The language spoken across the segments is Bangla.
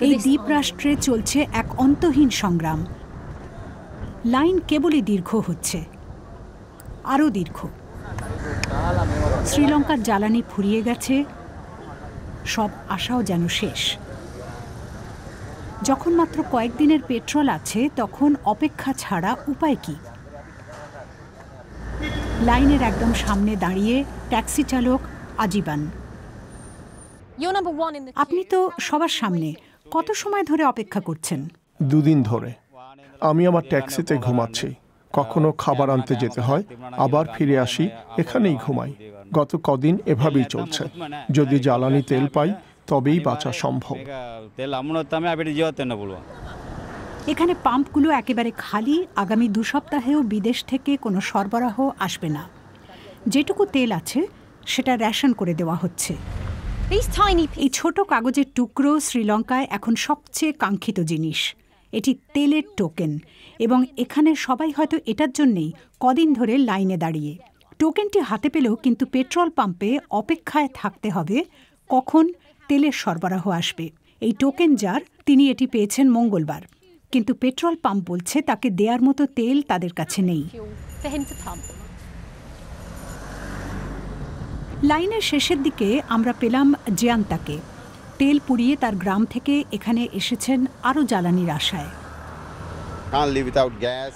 এই দ্বীপরাষ্ট্রে চলছে এক অন্তহীন সংগ্রাম। লাইন কেবলই দীর্ঘ হচ্ছে। আরও দীর্ঘ। শ্রীলঙ্কার জ্বালানি ফুরিয়ে গেছে। সব আশাও যেন শেষ। যখন মাত্র কয়েকদিনের পেট্রোল আছে তখন অপেক্ষা ছাড়া উপায় কি? লাইনের একদম সামনে দাঁড়িয়ে ট্যাক্সি চালক আজীবান। আপনি তো সবার সামনে কত সময় ধরে অপেক্ষা করছেন? দুদিন ধরে। আমি আমার ট্যাক্সিতে ঘুমাচ্ছি। কখনো খাবার আনতে যেতে হয় আবার ফিরে আসি এখানেই ঘুমাই। গত কদিন এভাবেই চলছে। যদি জ্বালানি তেল পাই তবেই বাঁচা সম্ভব। এখানে পাম্পগুলো একেবারে খালি আগামী দু সপ্তাহেও বিদেশ থেকে কোনো সরবরাহ আসবে না। যেটুকু তেল আছে সেটা রেশন করে দেওয়া হচ্ছে। এই. ছোট কাগজের টুকরো শ্রীলঙ্কায় এখন সবচেয়ে কাঙ্ক্ষিত জিনিস। এটি তেলের টোকেন এবং এখানে সবাই হয়তো এটার জন্যেই কদিন ধরে লাইনে দাঁড়িয়ে। টোকেনটি হাতে পেলেও কিন্তু পেট্রোল পাম্পে অপেক্ষায় থাকতে হবে কখন তেলের সরবরাহ আসবে। এই টোকেন যার তিনি এটি পেয়েছেন মঙ্গলবার। কিন্তু পেট্রোল পাম্প বলছে তাকে দেয়ার মতো তেল তাদের কাছে নেই। লাইনের শেষের দিকে আমরা পেলাম জিয়ান্তাকে। তেল পুড়িয়ে তার গ্রাম থেকে এখানে এসেছেন আরও জ্বালানির আশায়.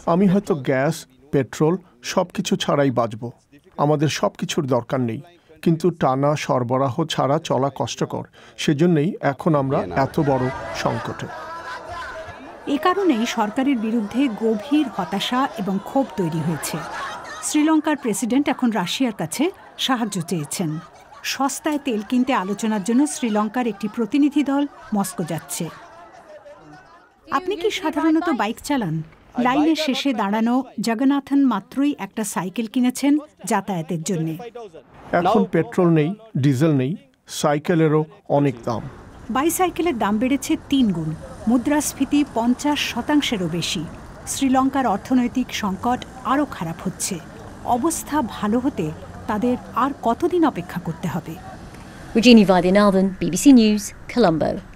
আমি হয়তো গ্যাস পেট্রোল সব কিছু ছাড়াই বাঁচব। আমাদের সব কিছুর দরকার নেই। কিন্তু টানা সরবরাহ ছাড়া চলা কষ্টকর। সেজন্যই এখন আমরা এত বড় সংকটে। এ কারণেই সরকারের বিরুদ্ধে গভীর হতাশা এবং ক্ষোভ তৈরি হয়েছে। শ্রীলঙ্কার প্রেসিডেন্ট এখন রাশিয়ার কাছে সাহায্য চেয়েছেন। সস্তায় তেল কিনতে আলোচনার জন্য শ্রীলঙ্কার একটি প্রতিনিধি দল মস্কো যাচ্ছে। আপনি কি সাধারণত বাইক চালান? লাইনের শেষে দাঁড়ানো জগন্নাথন মাত্রই একটা সাইকেল কিনেছেন যাতায়াতের জন্য। এখন পেট্রোল নেই ডিজেল নেই সাইকেলেরও অনেক দাম। বাইসাইকেলের দাম বেড়েছে তিন গুণ মুদ্রাস্ফীতি পঞ্চাশ শতাংশেরও বেশি। শ্রীলঙ্কার অর্থনৈতিক সংকট আরও খারাপ হচ্ছে। অবস্থা ভালো হতে তাদের আর কতদিন অপেক্ষা করতে হবে? রুজিনি ভাইদিন আলদন বিবিসি নিউজ কলম্বো